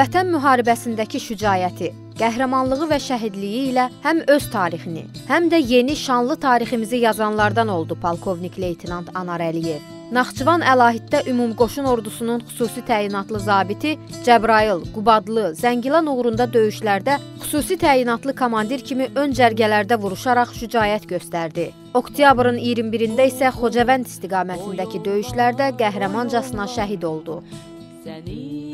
Vətən müharibəsindəki şücaəti, qəhrəmanlığı və şəhidliyi ilə həm öz tarixini, həm də yeni şanlı tariximizi yazanlardan oldu polkovnik leytenant Anar Əliyev. Naxçıvan əlahiddə ümumqoşun ordusunun xüsusi təyinatlı zabiti Cəbrayıl, Qubadlı, Zəngilan uğrunda döyüşlərdə xüsusi təyinatlı komandir kimi ön cərgələrdə vuruşaraq şücaət göstərdi. Oktyabrın 21-də isə Xocavənd istiqamətindəki döyüşlərdə qəhrəmancasına şəhid oldu.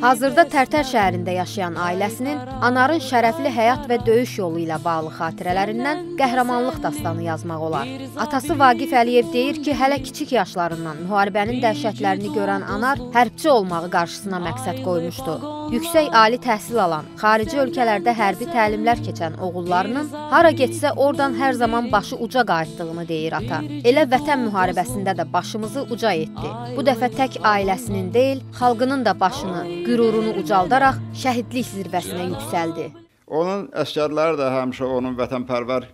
Hazırda Tərtər şəhərində yaşayan ailəsinin Anarın şərəfli həyat və döyüş yolu ilə bağlı xatirələrindən qəhrəmanlıq dastanı yazmaq olar. Atası Vaqif Əliyev deyir ki, hələ kiçik yaşlarından müharibənin dəhşətlərini görən Anar hərbçi olmağı qarşısına məqsəd qoymuşdu. Yüksək ali təhsil alan, xarici ölkələrdə hərbi təlimlər keçən oğullarının hara getsə oradan hər zaman başı uca qayıtdığını deyir ata. Elə vətən müharibəsində də başımızı uca etdi. Bu dəfə tək ailəsinin deyil, xalqının da başını, qürurunu ucaldaraq şəhidlik zirvəsinə yüksəldi. Onun əsgərləri də həmişə onun vətənpərvər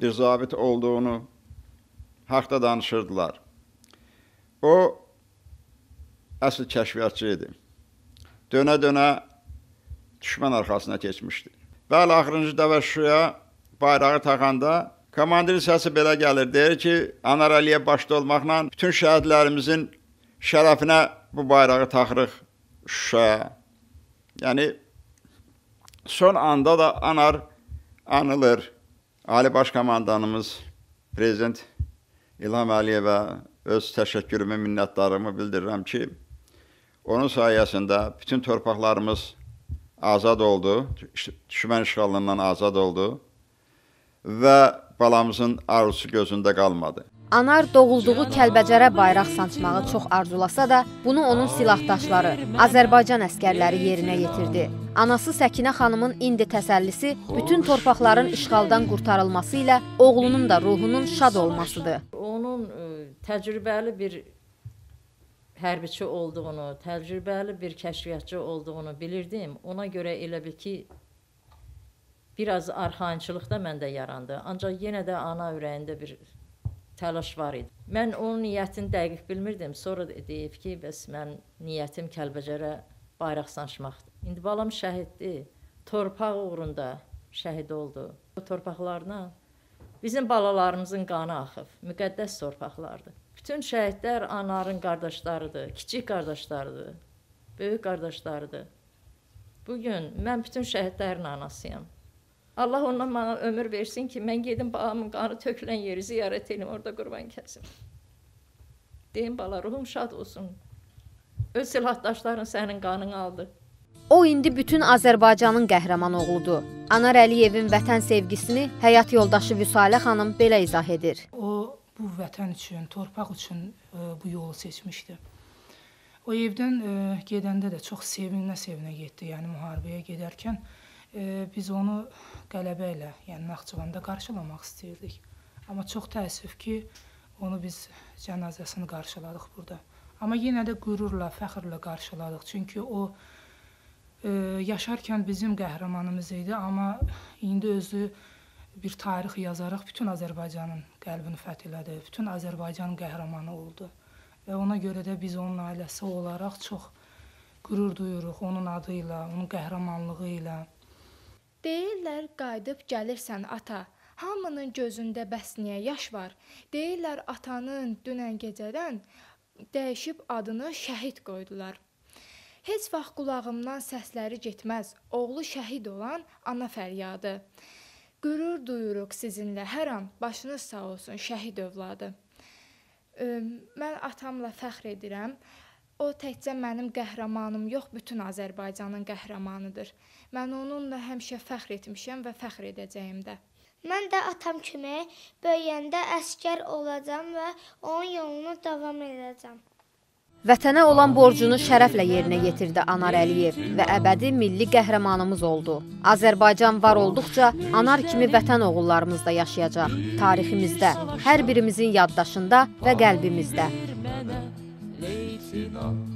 bir zabit olduğunu haqda danışırdılar. O əsl kəşfiyyatçı idi dönə-dönə düşmən arxasına keçmişdi. Bəli, axırıncı dəfə Şuşaya bayrağı taxanda komandir səsi belə gəlir, deyir ki, Anar Əliyev başda olmaqla bütün şəhidlərimizin şərəfinə bu bayrağı taxırıq Şuşaya. Yəni son anda da Anar anılır. Ali Baş Komandanımız Prezident İlham Əliyevə öz təşəkkürümü, minnətdarlığımı bildirirəm ki, Onun sayəsində bütün torpaqlarımız azad oldu, düşmən işğalından azad oldu və balamızın arzusu gözündə qalmadı. Anar doğulduğu Kəlbəcərə bayraq sancmağı çox arzulasa da, bunu onun silahdaşları, Azərbaycan əskərləri yerinə yetirdi. Anası Səkinə xanımın indi təsəllisi bütün torpaqların işğaldan qurtarılması ilə oğlunun da ruhunun şad olmasıdır. Onun e, təcrübəli bir hərbiçi olduğunu, təcrübəli bir kəşfiyyatçı olduğunu bilirdim. Ona görə elə bil ki, biraz arxayınçılıq da məndə yarandı. Ancaq yenə də ana ürəyində bir təlaş var idi. Mən onun niyyətini dəqiq bilmirdim. Sonra deyib ki, bəs mən niyyətim Kəlbəcərə bayraq sancmaqdır. İndi balam şəhiddir. Torpaq uğrunda şəhid oldu. Bu torpaqlarına bizim balalarımızın qanı axıb. Müqəddəs torpaqlardır. Bütün şəhidlər anaların qardaşlarıdır, kiçik qardaşlarıdır, böyük qardaşlarıdır. Bu gün mən bütün şəhidlərin anasıyam. Allah ondan mənə ömür versin ki, mən gedim babamın qanı tökülən yeri ziyarət edim, orada qurban kəsim. Deyim bala, ruhum şad olsun. Öz silahdaşların sənin qanını aldı. O indi bütün Azərbaycanın qəhrəman oğludur. Anar Əliyevin vətən sevgisini həyat yoldaşı Vüsalə xanım belə izah edir. O bu vətən üçün, torpaq üçün ə, e, bu yolu seçmişdi. O evdən ə, e, gedəndə də çox sevinə-sevinə getdi. Yəni müharibəyə gedərkən ə, e, biz onu qələbə ilə, yəni Naxçıvanda qarşılamaq istirdik. Amma çox təəssüf ki, onu biz cənazəsini qarşıladıq burada. Amma yenə də qürurla, fəxrlə qarşıladıq. Çünki o ə, yaşarkən bizim qəhrəmanımız idi, amma indi özü bir tarix yazaraq bütün Azərbaycanın qəlbini fəth elədi. Bütün Azərbaycanın qəhrəmanı oldu. Və ona görə də biz onun ailəsi olaraq çox qürur duyuruq onun adı ilə, onun qəhrəmanlığı ilə. Deyirlər qayıdıb gəlirsən ata. Hamının gözündə bəs niyə yaş var? Deyirlər atanın dünən gecədən dəyişib adını şəhid qoydular. Heç vaxt qulağımdan səsləri getməz. Oğlu şəhid olan ana fəryadı. Qürur duyuruq sizinlə hər an. Başınız sağ olsun, şəhid övladı. Mən atamla fəxr edirəm. O təkcə mənim qəhrəmanım yox, bütün Azərbaycanın qəhrəmanıdır. Mən onunla həmişə fəxr etmişəm və fəxr edəcəyim də. Mən də atam kimi böyüyəndə əskər olacağam və onun yolunu davam edəcəm. Vətənə olan borcunu şərəflə yerinə yetirdi Anar Əliyev və əbədi milli qəhrəmanımız oldu. Azərbaycan var olduqca Anar kimi vətən oğullarımız da yaşayacaq tariximizdə, hər birimizin yaddaşında və qəlbimizdə. enough.